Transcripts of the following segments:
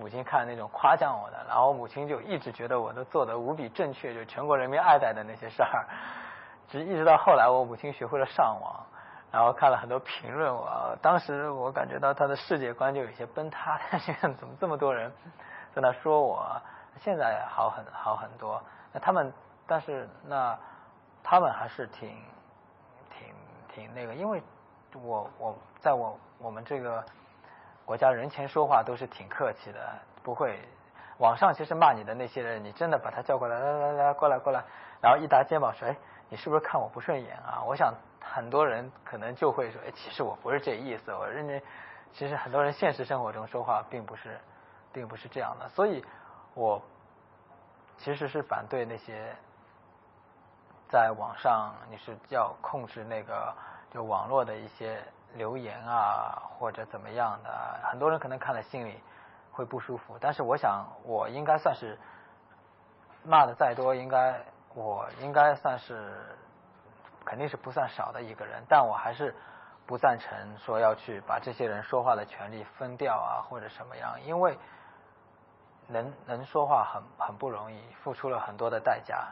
母亲看那种夸奖我的，然后母亲就一直觉得我都做的无比正确，就全国人民爱戴的那些事儿。直一直到后来，我母亲学会了上网，然后看了很多评论，我当时我感觉到她的世界观就有些崩塌。现在怎么这么多人在那说我？现在好很好很多。那他们，但是那他们还是挺挺挺那个，因为我我在我我们这个国家人前说话都是挺客气的，不会。网上其实骂你的那些人，你真的把他叫过来，来来来，过来过来，然后一搭肩膀说，哎。你是不是看我不顺眼啊？我想很多人可能就会说，哎，其实我不是这意思。我认为，其实很多人现实生活中说话并不是，并不是这样的。所以，我其实是反对那些在网上你是要控制那个就网络的一些留言啊，或者怎么样的。很多人可能看了心里会不舒服。但是我想，我应该算是骂的再多，应该。我应该算是肯定是不算少的一个人，但我还是不赞成说要去把这些人说话的权利分掉啊，或者什么样，因为能能说话很很不容易，付出了很多的代价。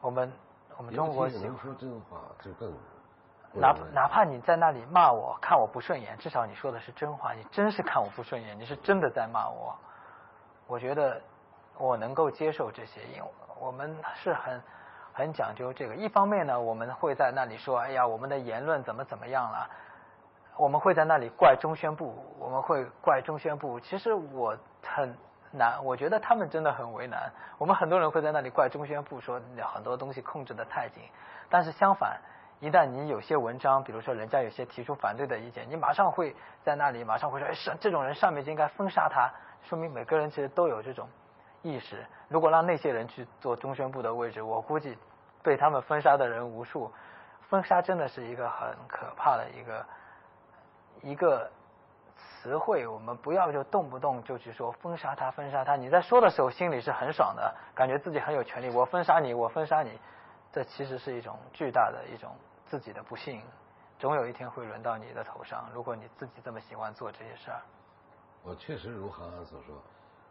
我们我们中国能说真话就更哪哪怕你在那里骂我，看我不顺眼，至少你说的是真话，你真是看我不顺眼，你是真的在骂我。我觉得我能够接受这些，因为。我们是很很讲究这个。一方面呢，我们会在那里说：“哎呀，我们的言论怎么怎么样了？”我们会在那里怪中宣部，我们会怪中宣部。其实我很难，我觉得他们真的很为难。我们很多人会在那里怪中宣部，说很多东西控制的太紧。但是相反，一旦你有些文章，比如说人家有些提出反对的意见，你马上会在那里马上会说：“哎，上这种人上面就应该封杀他。”说明每个人其实都有这种。意识，如果让那些人去做中宣部的位置，我估计被他们封杀的人无数。封杀真的是一个很可怕的一个一个词汇，我们不要就动不动就去说封杀他，封杀他。你在说的时候心里是很爽的，感觉自己很有权利。我封杀你，我封杀你，这其实是一种巨大的一种自己的不幸，总有一天会轮到你的头上。如果你自己这么喜欢做这些事儿，我确实如韩寒所说。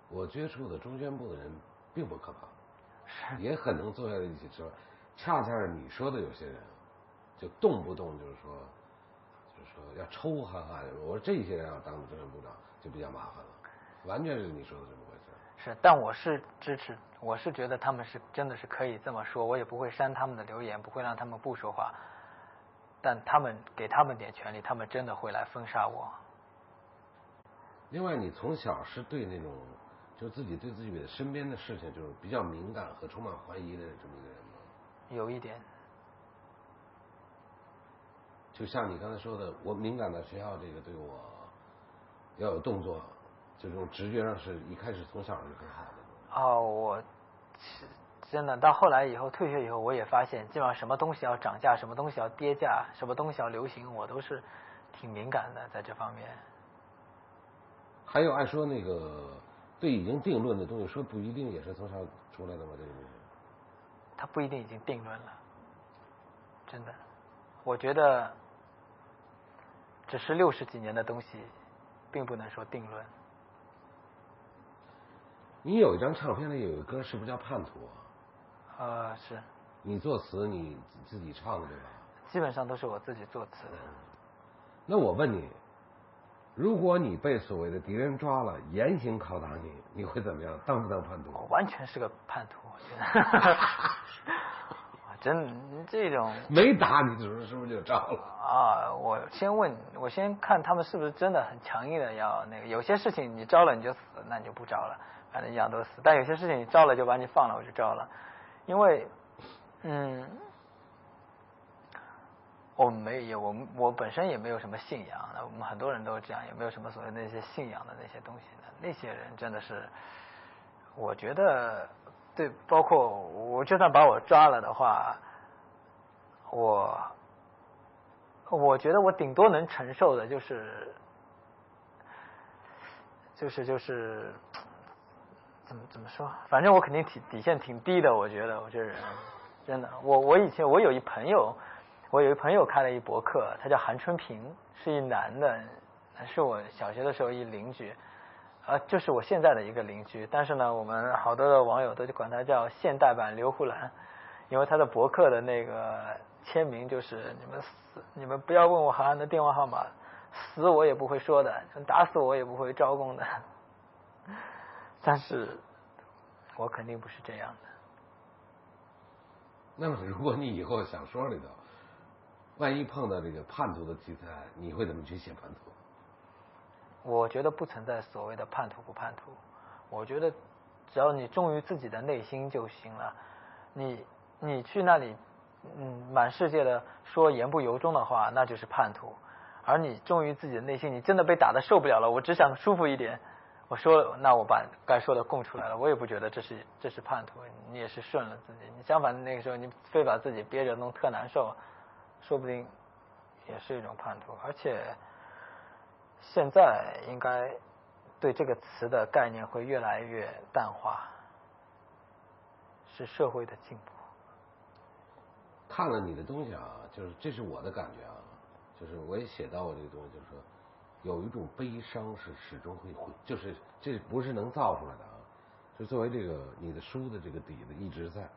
我接触的中宣部的人并不可怕，也很能坐下来一起吃饭。恰恰是你说的有些人，就动不动就是说，就是说要抽哈哈的。我说这些人要当中宣部长就比较麻烦了，完全是你说的这么。是，但我是支持，我是觉得他们是真的是可以这么说，我也不会删他们的留言，不会让他们不说话。但他们给他们点权利，他们真的会来封杀我。另外，你从小是对那种。就自己对自己的身边的事情就是比较敏感和充满怀疑的这么一个人吗？有一点。就像你刚才说的，我敏感的学校这个对我要有动作，这种直觉上是一开始从小就很好的。哦，我真的到后来以后退学以后，我也发现，基本上什么东西要涨价，什么东西要跌价，什么东西要流行，我都是挺敏感的在这方面。还有按说那个。对已经定论的东西说不一定也是从小出来的吗？这个东西，他不一定已经定论了，真的，我觉得只是六十几年的东西，并不能说定论。你有一张唱片里有一个歌，是不是叫《叛徒》？啊呃，是。你作词，你自己唱的对吧？基本上都是我自己作词的。那我问你。如果你被所谓的敌人抓了，严刑拷打你，你会怎么样？当不当叛徒？完全是个叛徒，我觉得。真这种 没打你的时候，是不是就招了？啊，我先问，我先看他们是不是真的很强硬的要那个。有些事情你招了你就死，那你就不招了，反正一样都死。但有些事情你招了就把你放了，我就招了，因为，嗯。我们没有，我们我本身也没有什么信仰。那我们很多人都这样，也没有什么所谓那些信仰的那些东西的。那些人真的是，我觉得对，包括我就算把我抓了的话，我我觉得我顶多能承受的就是，就是就是怎么怎么说？反正我肯定底底线挺低的。我觉得我这人真的，我我以前我有一朋友。我有一朋友开了一博客，他叫韩春平，是一男的，是我小学的时候一邻居。呃，就是我现在的一个邻居，但是呢，我们好多的网友都管他叫现代版刘胡兰，因为他的博客的那个签名就是你们死，你们不要问我韩寒的电话号码，死我也不会说的，打死我也不会招供的。但是，我肯定不是这样的。那么，如果你以后小说里头，万一碰到这个叛徒的题材，你会怎么去写叛徒？我觉得不存在所谓的叛徒不叛徒，我觉得只要你忠于自己的内心就行了。你你去那里，嗯，满世界的说言不由衷的话，那就是叛徒。而你忠于自己的内心，你真的被打的受不了了，我只想舒服一点。我说，那我把该说的供出来了，我也不觉得这是这是叛徒，你也是顺了自己。你相反，那个时候你非把自己憋着弄特难受，说不定也是一种叛徒。而且现在应该对这个词的概念会越来越淡化，是社会的进步。看了你的东西啊，就是这是我的感觉啊，就是我也写到过这个东西，就是说。有一种悲伤是始终会会，就是这不是能造出来的啊，就作为这个你的书的这个底子一直在。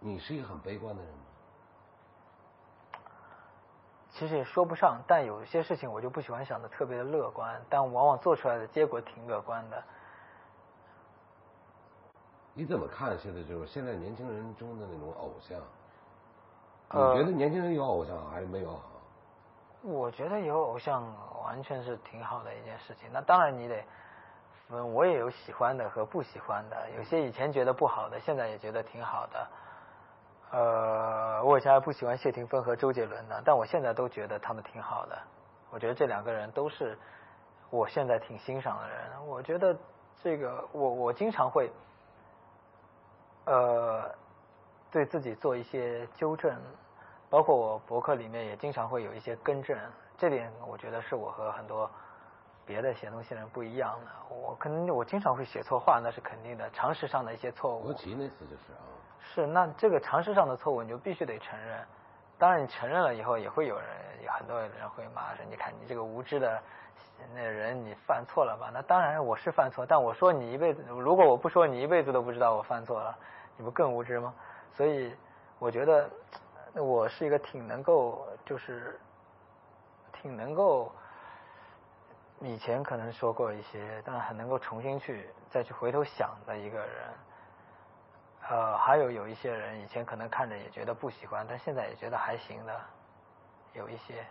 你是一个很悲观的人吗？其实也说不上，但有一些事情我就不喜欢想的特别的乐观，但往往做出来的结果挺乐观的。你怎么看现在就是现在年轻人中的那种偶像？你觉得年轻人有偶像还是没有？我觉得有偶像完全是挺好的一件事情。那当然你得，分，我也有喜欢的和不喜欢的。有些以前觉得不好的，现在也觉得挺好的。呃，我以前还不喜欢谢霆锋和周杰伦呢，但我现在都觉得他们挺好的。我觉得这两个人都是我现在挺欣赏的人。我觉得这个，我我经常会，呃，对自己做一些纠正。包括我博客里面也经常会有一些更正，这点我觉得是我和很多别的写东西人不一样的。我可能我经常会写错话，那是肯定的，常识上的一些错误。国旗那次就是啊。是，那这个常识上的错误你就必须得承认。当然你承认了以后，也会有人有很多人会骂说：“你看你这个无知的那人，你犯错了吧？”那当然我是犯错，但我说你一辈子，如果我不说，你一辈子都不知道我犯错了，你不更无知吗？所以我觉得。我是一个挺能够，就是挺能够，以前可能说过一些，但很能够重新去再去回头想的一个人。呃，还有有一些人以前可能看着也觉得不喜欢，但现在也觉得还行的，有一些。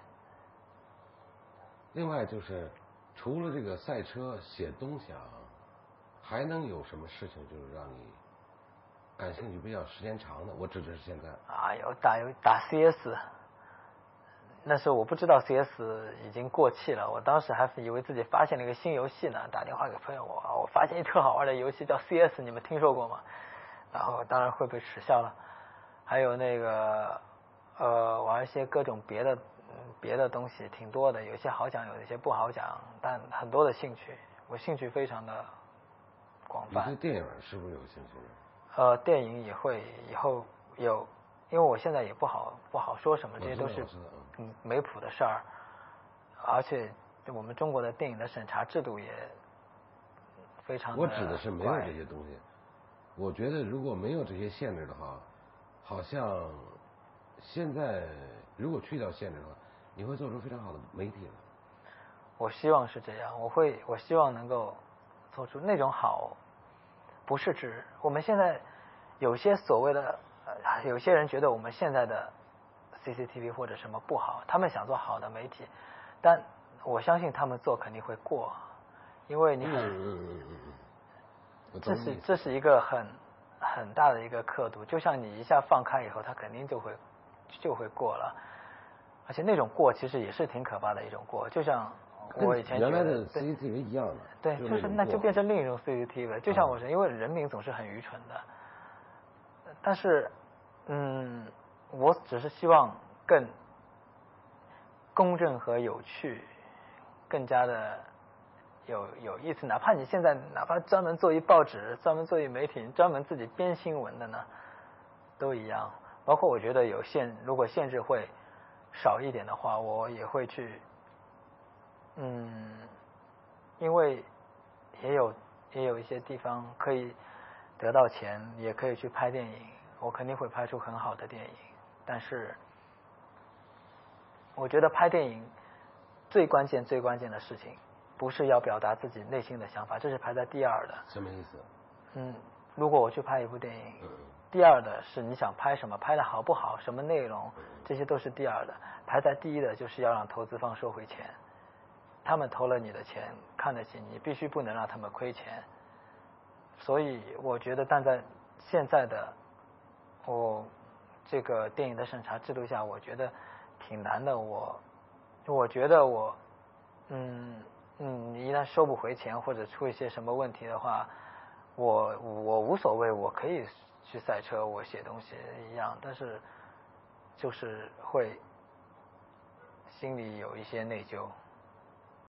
另外就是，除了这个赛车写东西啊，还能有什么事情就是让你？感兴趣比较时间长的，我指的是现在。啊，有打有打 CS，那时候我不知道 CS 已经过气了，我当时还以为自己发现了一个新游戏呢，打电话给朋友我，我发现一特好玩的游戏叫 CS，你们听说过吗？然后当然会被耻笑了。还有那个呃玩一些各种别的别的东西挺多的，有些好讲，有一些不好讲，但很多的兴趣，我兴趣非常的广泛。你对电影是不是有兴趣？呃，电影也会以后有，因为我现在也不好不好说什么，这些都是嗯没谱的事儿，而且我们中国的电影的审查制度也非常。我指的是没有这些东西，我觉得如果没有这些限制的话，好像现在如果去掉限制的话，你会做出非常好的媒体来。我希望是这样，我会我希望能够做出那种好。不是指我们现在有些所谓的，有些人觉得我们现在的 CCTV 或者什么不好，他们想做好的媒体，但我相信他们做肯定会过，因为你很，这是这是一个很很大的一个刻度，就像你一下放开以后，他肯定就会就会过了，而且那种过其实也是挺可怕的一种过，就像。我以前原来的 CCTV 一样的，对，就是那就变成另一种 CCTV，就像我说，因为人民总是很愚蠢的，但是，嗯，我只是希望更公正和有趣，更加的有有意思。哪怕你现在哪怕专门做一报纸，专门做一媒体，专门自己编新闻的呢，都一样。包括我觉得有限，如果限制会少一点的话，我也会去。嗯，因为也有也有一些地方可以得到钱，也可以去拍电影，我肯定会拍出很好的电影。但是，我觉得拍电影最关键、最关键的事情，不是要表达自己内心的想法，这是排在第二的。什么意思？嗯，如果我去拍一部电影，第二的是你想拍什么，拍的好不好，什么内容，这些都是第二的。排在第一的就是要让投资方收回钱。他们投了你的钱，看得起你，必须不能让他们亏钱。所以我觉得，但在现在的我这个电影的审查制度下，我觉得挺难的。我我觉得我嗯嗯，一旦收不回钱或者出一些什么问题的话，我我无所谓，我可以去赛车，我写东西一样。但是就是会心里有一些内疚。